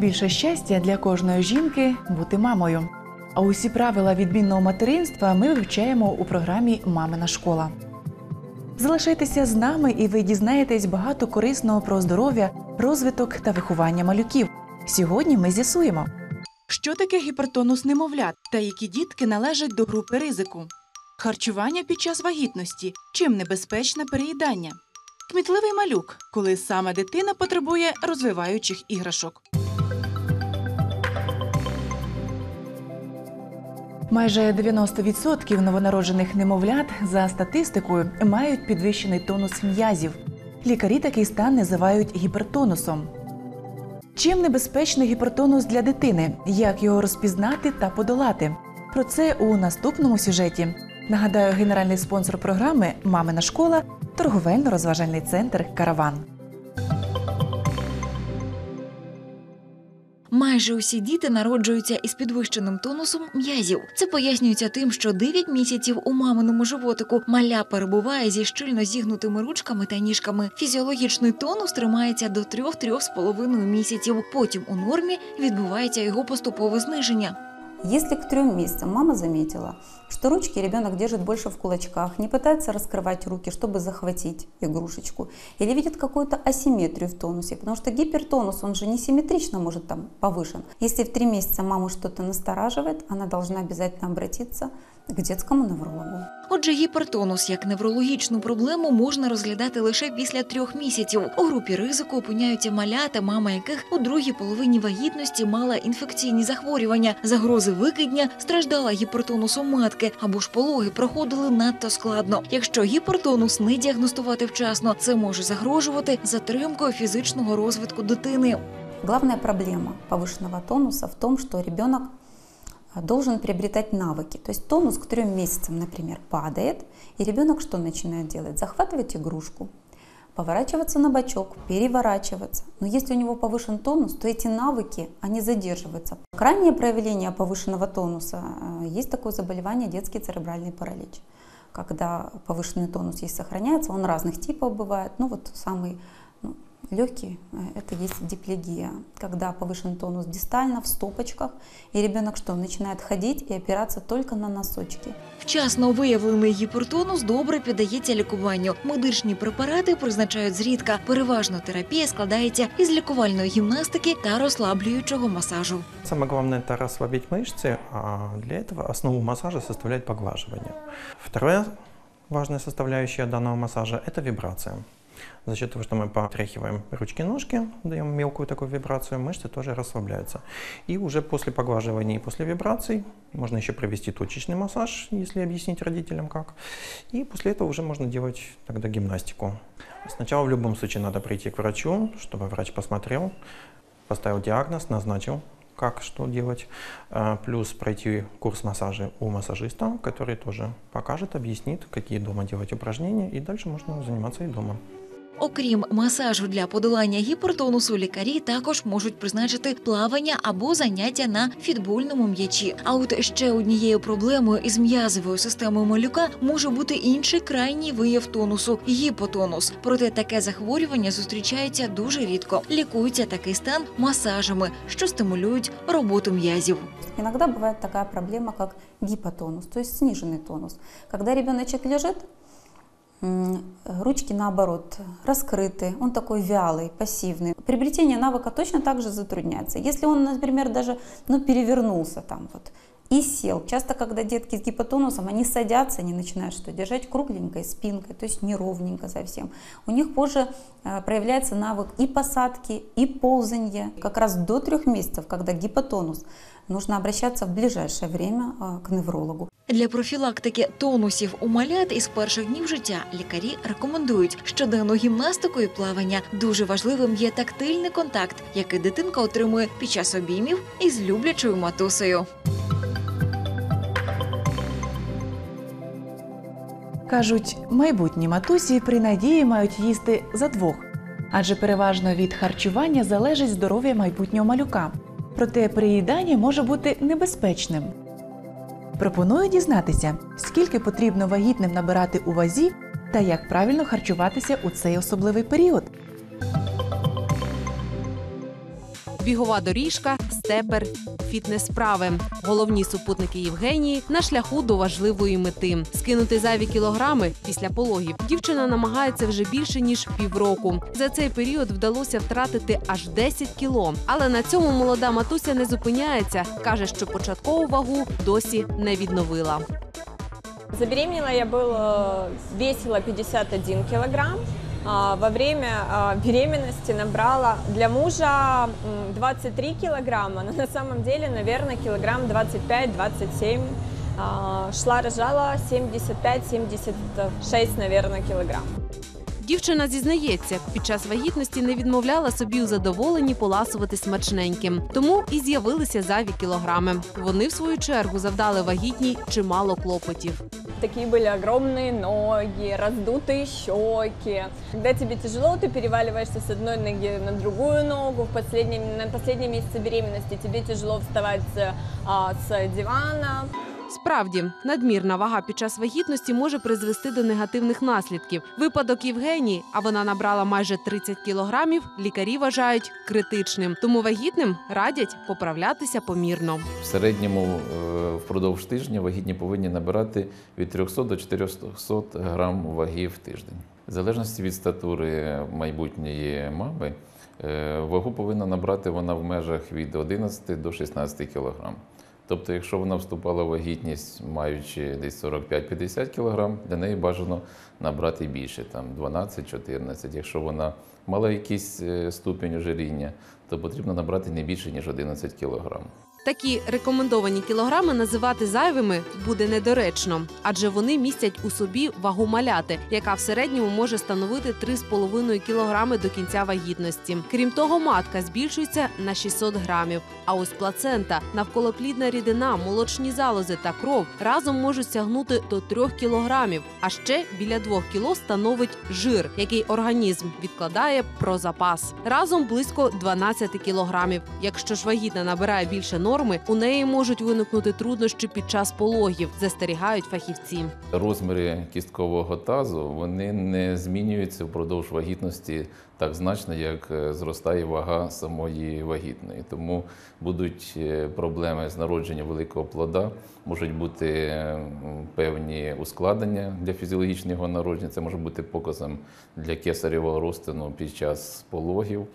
найбільше щастя для кожної жінки бути мамою. А усі правила відмінного материнства ми вивчаємо у програмі Мамина школа. Залишайтеся з нами, і ви дізнаєтесь багато корисного про здоров'я, розвиток та виховання малюків. Сьогодні ми з'ясуємо, що таке гіпертонус немовлят та які дітки належать до групи ризику, харчування під час вагітності, чим небезпечне переїдання, кмітливий малюк, коли саме дитина потребує розвиваючих іграшок. Майже 90% новонароджених немовлят за статистикою мають підвищений тонус м'язів. Лікарі такий стан називають гіпертонусом. Чим небезпечний гіпертонус для дитини? Як його розпізнати та подолати? Про це у наступному сюжеті. Нагадаю, генеральний спонсор програми Мамина школа торговельно-розважальний центр Караван. Майже усі діти народжуються із підвищеним тонусом м'язів. Це пояснюється тим, що 9 місяців у маминому животику маля перебуває зі щільно зігнутими ручками та ніжками. Фізіологічний тонус тримається до 3-3,5 місяців. Потім у нормі відбувається його поступове зниження. Если к трем месяцам мама заметила, что ручки ребенок держит больше в кулачках, не пытается раскрывать руки, чтобы захватить игрушечку, или видит какую-то асимметрию в тонусе, потому что гипертонус, он же не симметрично может там повышен. Если в три месяца маму что-то настораживает, она должна обязательно обратиться к детскому неврологу. Отже, гіпертонус як неврологічну проблему можна розглядати лише після трьох місяців. У групі ризику опиняються малята, мама яких у другій половині вагітності мала інфекційні захворювання, загрози викидня, страждала гіпертонусом матки або ж пологи проходили надто складно. Якщо гіпертонус не діагностувати вчасно, це може загрожувати затримкою фізичного розвитку дитини. Главная проблема повышенного тонуса в том, что ребенок а, должен приобретать навыки. То есть тонус к трем месяцам, например, падает, и ребенок что начинает делать? Захватывать игрушку, поворачиваться на бочок, переворачиваться. Но если у него повышен тонус, то эти навыки, они задерживаются. Крайнее проявление повышенного тонуса э, есть такое заболевание детский церебральный паралич. Когда повышенный тонус есть сохраняется, он разных типов бывает. Ну вот самый ну, легкий э, это есть диплегия, когда повышен тонус дистально в стопочках, и ребенок что, начинает ходить и опираться только на носочки. Вчасно виявлений гіпертонус добре піддається лікуванню. Медичні препарати призначають зрідка. Переважно терапія складається із лікувальної гімнастики та розслаблюючого масажу. Самое главное это расслабить мышцы, а для этого основу массажа составляет поглаживание. Вторая важная составляющая данного массажа – это вибрация. За счет того, что мы потряхиваем ручки-ножки, даем мелкую такую вибрацию, мышцы тоже расслабляются. И уже после поглаживания и после вибраций можно еще провести точечный массаж, если объяснить родителям как. И после этого уже можно делать тогда гимнастику. Сначала в любом случае надо прийти к врачу, чтобы врач посмотрел, поставил диагноз, назначил как что делать, А, плюс пройти курс массажа у массажиста, который тоже покажет, объяснит, какие дома делать упражнения, и дальше можно заниматься и дома. Окрім масажу для подолання гіпертонусу, лікарі також можуть призначити плавання або заняття на фітбольному м'ячі. А от ще однією проблемою із м'язовою системою малюка може бути інший крайній вияв тонусу гіпотонус. Проте таке захворювання зустрічається дуже рідко. Лікується такий стан масажами, що стимулюють роботу м'язів. Иногда бывает такая проблема, как гипотонус, то есть сниженный тонус. Когда ребеночек лежит, м, ручки наоборот раскрыты, он такой вялый, пассивный. Приобретение навыка точно так же затрудняется. Если он, например, даже ну, перевернулся там вот и сел. Часто, когда детки с гипотонусом, они садятся, они начинают что? Держать кругленькой спинкой, то есть неровненько совсем. У них позже э, проявляется навык и посадки, и ползания. Как раз до трех месяцев, когда гипотонус, нужно обращаться в ближайшее время э, к неврологу. Для профілактики тонусів у малят із перших днів життя лікарі рекомендують щоденну гімнастику і плавання. Дуже важливим є тактильний контакт, який дитинка отримує під час обіймів із люблячою матусею. Кажуть, майбутні матусі при надії мають їсти за двох, адже переважно від харчування залежить здоров'я майбутнього малюка. Проте приїдання може бути небезпечним. Пропоную дізнатися, скільки потрібно вагітним набирати у вазі та як правильно харчуватися у цей особливий період. Бігова доріжка, степер, фітнес-справи. Головні супутники Євгенії на шляху до важливої мети скинути зайві кілограми після пологів. Дівчина намагається вже більше ніж півроку. За цей період вдалося втратити аж 10 кіло. Але на цьому молода матуся не зупиняється. каже, що початкову вагу досі не відновила. Забеременела я была, весила 51 килограмм. Во время беременности набрала для мужа м, 23 килограмма, но на самом деле, наверное, килограмм 25-27. А, Шла, рожала 75-76, наверное, килограмм. Дівчина зізнається, під час вагітності не відмовляла собі у задоволенні поласувати смачненьким, тому і з'явилися зайві кілограми. Вони, в свою чергу, завдали вагітній чимало клопотів. Такие были огромные ноги, раздутые щеки. Когда тебе тяжело, ты переваливаешься с одной ноги на другую ногу. В последнем, на последнем месяце беременности тебе тяжело вставать а, с дивана. Справді, надмірна вага під час вагітності може призвести до негативних наслідків. Випадок Євгенії, а вона набрала майже 30 кілограмів, лікарі вважають критичним. Тому вагітним радять поправлятися помірно. В середньому е, впродовж тижня вагітні повинні набирати від 300 до 400 грам ваги в тиждень. В залежності від статури майбутньої мами, е, вагу повинна набрати вона в межах від 11 до 16 кг. Тобто, якщо вона вступала в вагітність, маючи десь 45-50 кг, для неї бажано набрати більше, там 12-14. Якщо вона мала якийсь е, ступінь ожиріння, то потрібно набрати не більше, ніж 11 кг. Такі рекомендовані кілограми називати зайвими буде недоречно, адже вони містять у собі вагу маляти, яка в середньому може становити 3,5 кілограми до кінця вагітності. Крім того, матка збільшується на 600 грамів. А ось плацента, навколоплідна рідина, молочні залози та кров разом можуть сягнути до 3 кілограмів. А ще біля 2 кіло становить жир, який організм відкладає про запас. Разом близько 12 кілограмів. Якщо ж вагітна набирає більше норми, у неї можуть виникнути труднощі під час пологів, застерігають фахівці. Розміри кісткового тазу вони не змінюються впродовж вагітності так значно, як е, зростає вага самої вагітної. Тому будуть е, проблеми з народженням великого плода, можуть бути е, певні ускладнення для фізіологічного народження. Це може бути показом для кесарєвого розтину під час пологів.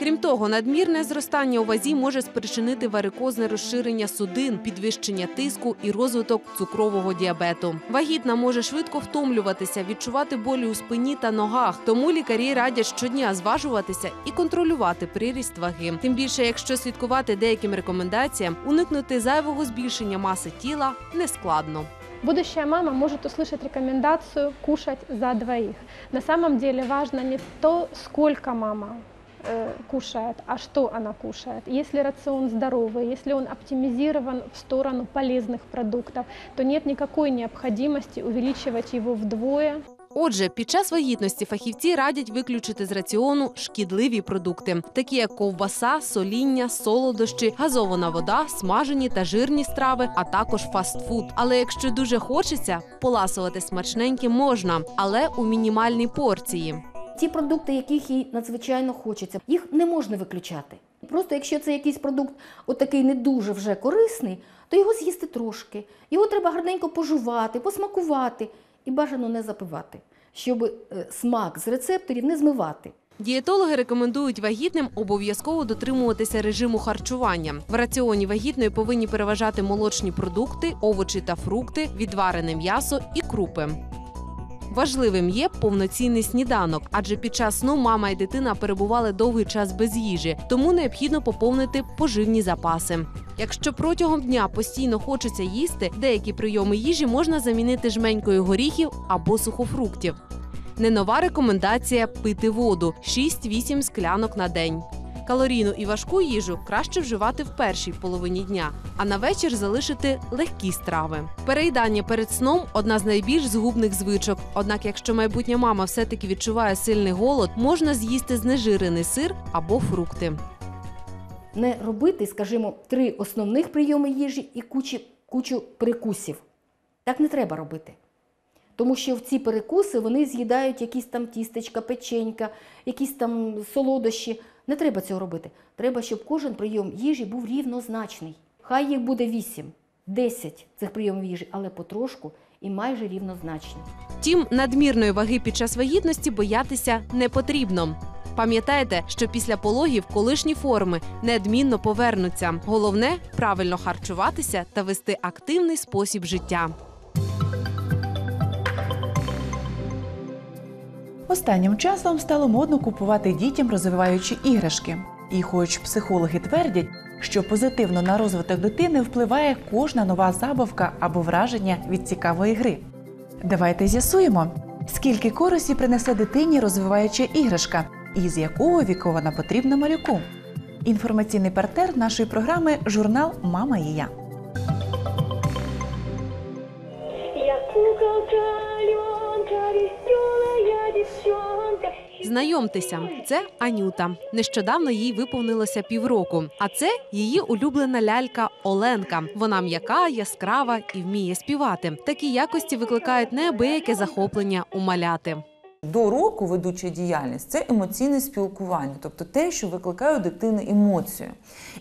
Крім того, надмірне зростання у вазі може спричинити варикозне розширення судин, підвищення тиску і розвиток цукрового діабету. Вагітна може швидко втомлюватися, відчувати болі у спині та ногах. Тому лікарі радять щодня зважуватися і контролювати приріст ваги. Тим більше, якщо слідкувати деяким рекомендаціям, уникнути зайвого збільшення маси тіла нескладно. Будущая мама может услышать рекомендацию кушать за двоих. На самом деле важно не то, сколько мама э, кушает, а что она кушает. Если рацион здоровый, если он оптимизирован в сторону полезных продуктов, то нет никакой необходимости увеличивать его вдвое. Отже, під час вагітності фахівці радять виключити з раціону шкідливі продукти, такі як ковбаса, соління, солодощі, газована вода, смажені та жирні страви, а також фастфуд. Але якщо дуже хочеться, поласувати смачненьким можна, але у мінімальній порції. Ті продукти, яких їй надзвичайно хочеться, їх не можна виключати. Просто якщо це якийсь продукт, отакий не дуже вже корисний, то його з'їсти трошки. Його треба гарненько пожувати, посмакувати і бажано не запивати, щоб е, смак з рецепторів не змивати. Дієтологи рекомендують вагітним обов'язково дотримуватися режиму харчування. В раціоні вагітної повинні переважати молочні продукти, овочі та фрукти, відварене м'ясо і крупи. Важливим є повноцінний сніданок, адже під час сну мама і дитина перебували довгий час без їжі, тому необхідно поповнити поживні запаси. Якщо протягом дня постійно хочеться їсти, деякі прийоми їжі можна замінити жменькою горіхів або сухофруктів. Не нова рекомендація пити воду 6-8 склянок на день. Калорійну і важку їжу краще вживати в першій половині дня, а на вечір залишити легкі страви. Переїдання перед сном одна з найбільш згубних звичок. Однак, якщо майбутня мама все-таки відчуває сильний голод, можна з'їсти знежирений сир або фрукти. Не робити, скажімо, три основних прийоми їжі і кучу, кучу перекусів. Так не треба робити. Тому що в ці перекуси вони з'їдають якісь там тістечка, печенька, якісь там солодощі. Не треба цього робити. Треба, щоб кожен прийом їжі був рівнозначний. Хай їх буде 8, 10 цих прийомів їжі, але потрошку і майже рівнозначні. Втім, надмірної ваги під час вагітності боятися не потрібно. Пам'ятайте, що після пологів колишні форми неодмінно повернуться. Головне правильно харчуватися та вести активний спосіб життя. Останнім часом стало модно купувати дітям розвиваючі іграшки. І хоч психологи твердять, що позитивно на розвиток дитини впливає кожна нова забавка або враження від цікавої гри. Давайте з'ясуємо, скільки користі принесе дитині розвиваюча іграшка і з якого віку вона потрібна малюку. Інформаційний партнер нашої програми журнал Мама і я. Знайомтеся, це Анюта. Нещодавно їй виповнилося півроку. А це її улюблена лялька Оленка. Вона м'яка, яскрава і вміє співати. Такі якості викликають неабияке захоплення у маляти. До року ведуча діяльність це емоційне спілкування, тобто те, що викликає у дитини емоцію.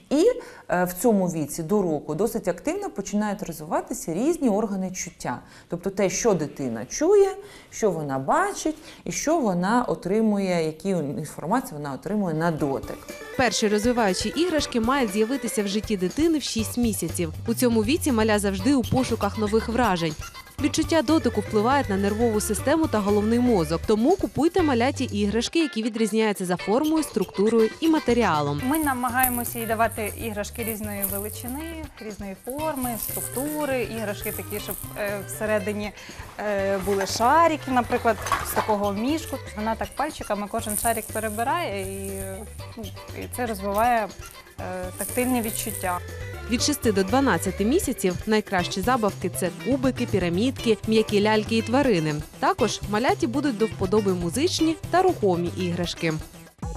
І е, в цьому віці до року досить активно починають розвиватися різні органи чуття, тобто те, що дитина чує, що вона бачить, і що вона отримує, які інформації вона отримує на дотик. Перші розвиваючі іграшки мають з'явитися в житті дитини в 6 місяців. У цьому віці маля завжди у пошуках нових вражень. Відчуття дотику впливають на нервову систему та головний мозок. Тому купуйте маляті іграшки, які відрізняються за формою, структурою і матеріалом. Ми намагаємося їй давати іграшки різної величини, різної форми, структури, іграшки такі, щоб е, всередині е, були шарики, наприклад, з такого мішку. Вона так пальчиками кожен шарик перебирає і, ну, це розвиває е, тактильні відчуття. Від 6 до 12 місяців найкращі забавки це кубики, пірамідки, м'які ляльки і тварини. Також маляті будуть до вподоби музичні та рухомі іграшки.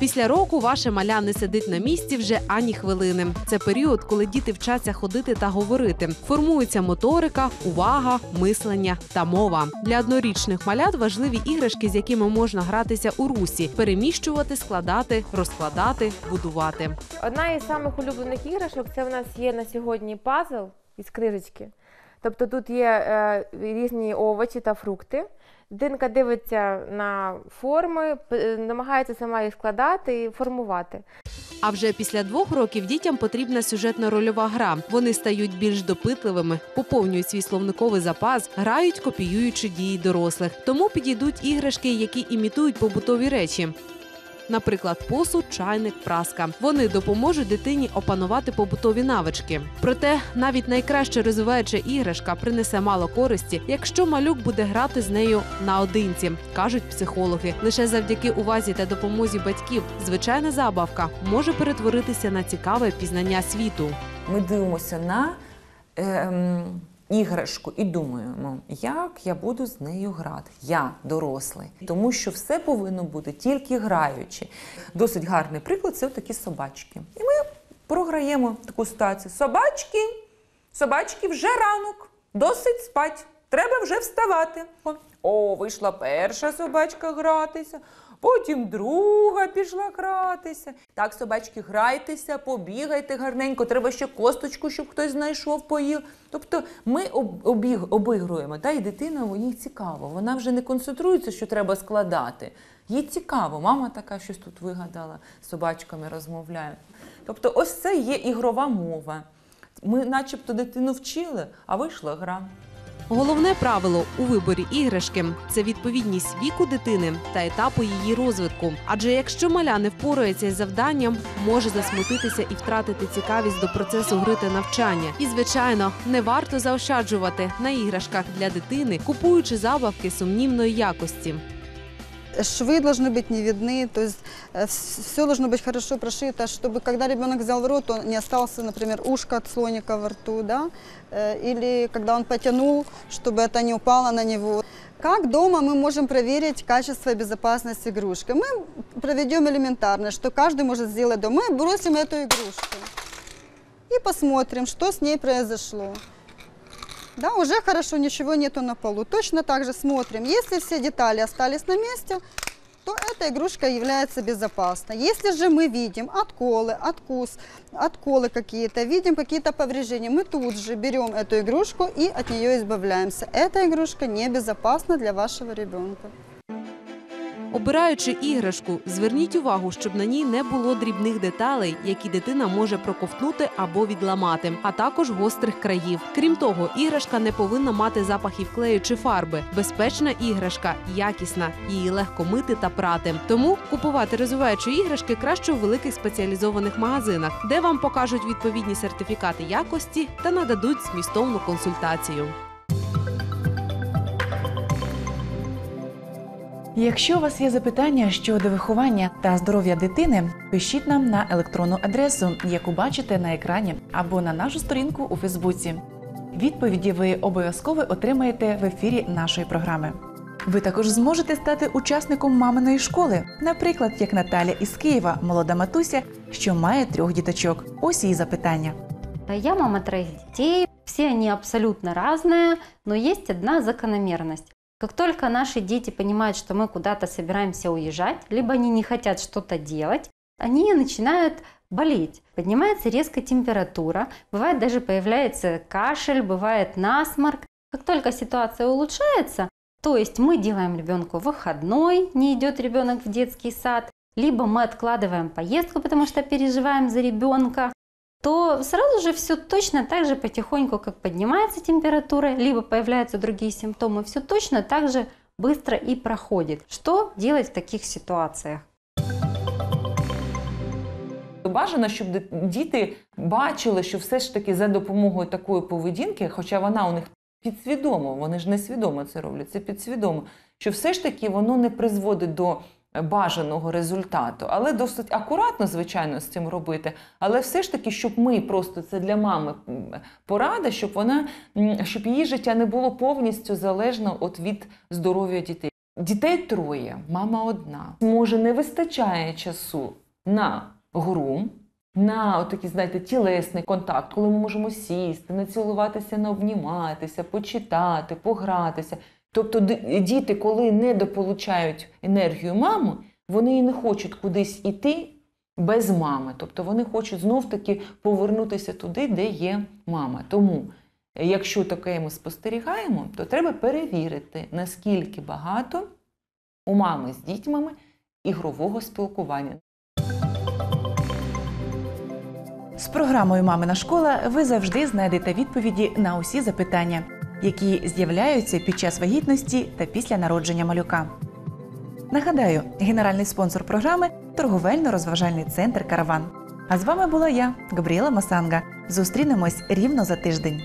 Після року ваше маля не сидить на місці вже ані хвилини. Це період, коли діти вчаться ходити та говорити. Формується моторика, увага, мислення та мова. Для однорічних малят важливі іграшки, з якими можна гратися у русі, переміщувати, складати, розкладати, будувати. Одна із самих улюблених іграшок це в нас є на сьогодні пазл із крижечки. Тобто тут є е, різні овочі та фрукти. Дитинка дивиться на форми, намагається сама їх складати і формувати. А вже після двох років дітям потрібна сюжетно-рольова гра. Вони стають більш допитливими, поповнюють свій словниковий запас, грають, копіюючи дії дорослих. Тому підійдуть іграшки, які імітують побутові речі. Наприклад, посуд, чайник, праска. Вони допоможуть дитині опанувати побутові навички. Проте навіть найкраще розвиваюча іграшка принесе мало користі, якщо малюк буде грати з нею наодинці, кажуть психологи. Лише завдяки увазі та допомозі батьків звичайна забавка може перетворитися на цікаве пізнання світу. Ми дивимося на ем, іграшку і думаємо, як я буду з нею грати. Я дорослий. Тому що все повинно бути тільки граючи. Досить гарний приклад це такі собачки. І ми програємо таку ситуацію. Собачки, собачки, вже ранок, досить спать. Треба вже вставати. О, вийшла перша собачка гратися, потім друга пішла гратися. Так, собачки, грайтеся, побігайте гарненько, треба ще косточку, щоб хтось знайшов, поїв. Тобто ми об- обіг, обігруємо, та, і дитина їй цікаво. Вона вже не концентрується, що треба складати. Їй цікаво, мама така щось тут вигадала, з собачками розмовляє. Тобто, ось це є ігрова мова. Ми начебто дитину вчили, а вийшла гра. Головне правило у виборі іграшки це відповідність віку дитини та етапу її розвитку. Адже якщо маля не впорається із завданням, може засмутитися і втратити цікавість до процесу гри та навчання. І звичайно, не варто заощаджувати на іграшках для дитини, купуючи забавки сумнівної якості. Швы должны быть не видны, то есть все должно быть хорошо прошито, чтобы когда ребенок взял в рот, он не остался, например, ушко от слоника во рту, да, э, или когда он потянул, чтобы это не упало на него. Как дома мы можем проверить качество и безопасность игрушки? Мы проведем элементарно, что каждый может сделать дома. Мы бросим эту игрушку и посмотрим, что с ней произошло. Да, уже хорошо, ничего нету на полу. Точно так же смотрим. Если все детали остались на месте, то эта игрушка является безопасной. Если же мы видим отколы, откус, отколы какие-то, видим какие-то повреждения, мы тут же берем эту игрушку и от нее избавляемся. Эта игрушка небезопасна для вашего ребенка. Обираючи іграшку, зверніть увагу, щоб на ній не було дрібних деталей, які дитина може проковтнути або відламати, а також гострих країв. Крім того, іграшка не повинна мати запахів клею чи фарби. Безпечна іграшка якісна, її легко мити та прати. Тому купувати розвиваючі іграшки краще у великих спеціалізованих магазинах, де вам покажуть відповідні сертифікати якості та нададуть змістовну консультацію. Якщо у вас є запитання щодо виховання та здоров'я дитини, пишіть нам на електронну адресу, яку бачите на екрані, або на нашу сторінку у Фейсбуці. Відповіді ви обов'язково отримаєте в ефірі нашої програми. Ви також зможете стати учасником маминої школи, наприклад, як Наталя із Києва, молода матуся, що має трьох діточок. Ось її запитання. Я мама троих детей, все они абсолютно разные, но есть одна закономерность. Как только наши дети понимают, что мы куда-то собираемся уезжать, либо они не хотят что-то делать, они начинают болеть. Поднимается резко температура, бывает даже появляется кашель, бывает насморк. Как только ситуация улучшается, то есть мы делаем ребенку выходной, не идет ребенок в детский сад, либо мы откладываем поездку, потому что переживаем за ребенка, то сразу же все точно так же потихоньку, как поднимается температура, либо появляются другие симптомы, все точно так же быстро и проходит. Что делать в таких ситуациях? Бажано, щоб діти бачили, що все ж таки за допомогою такої поведінки, хоча вона у них підсвідомо, вони ж не свідомо це роблять, це підсвідомо, що все ж таки воно не призводить до бажаного результату, але досить акуратно, звичайно, з цим робити. Але все ж таки, щоб ми просто це для мами порада, щоб вона щоб її життя не було повністю залежно от від здоров'я дітей. Дітей троє, мама одна. Може, не вистачає часу на гру, на отакий, знаєте, тілесний контакт, коли ми можемо сісти, націлуватися, наобніматися, почитати, погратися. Тобто діти, коли недополучають енергію мами, вони і не хочуть кудись іти без мами. Тобто вони хочуть знов-таки повернутися туди, де є мама. Тому, е, якщо таке ми спостерігаємо, то треба перевірити, наскільки багато у мами з дітьми ігрового спілкування. З програмою Мамина школа ви завжди знайдете відповіді на усі запитання, які з'являються під час вагітності та після народження малюка. Нагадаю, генеральний спонсор програми торговельно-розважальний центр Караван. А з вами була я, Габріела Масанга. Зустрінемось рівно за тиждень.